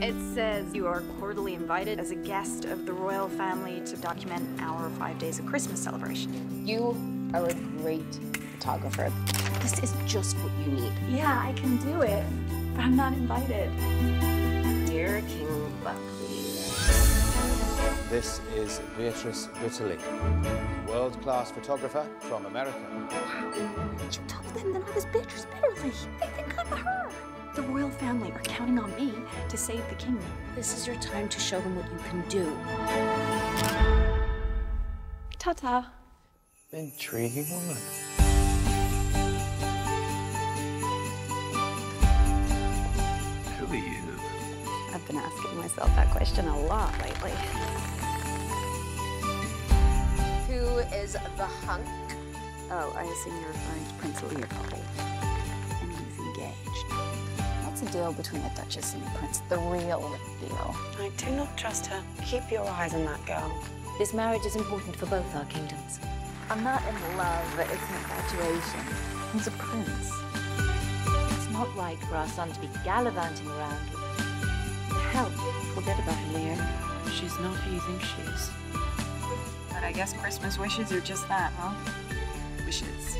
It says you are cordially invited as a guest of the royal family to document our five days of Christmas celebration. You are a great photographer. This is just what you need. Yeah, I can do it, but I'm not invited. Dear King Buckley. This is Beatrice Bitterly, world-class photographer from America. You told them that I was Beatrice Bitterly. They think I'm her. The royal family are counting on me to save the kingdom. This is your time to show them what you can do. Ta-ta. Intriguing woman. Who are you? I've been asking myself that question a lot lately. Who is the hunk? Oh, I assume you're referring to Prince Leopold. And he's engaged. What's the deal between the Duchess and the Prince? The real deal. I do not trust her. Keep your eyes on that girl. This marriage is important for both our kingdoms. I'm not in love, but it's an infatuation. He's a prince. It's not right for our son to be gallivanting around help. Forget about her, Leo. She's not who you think she is. But I guess Christmas wishes are just that, huh? Wishes.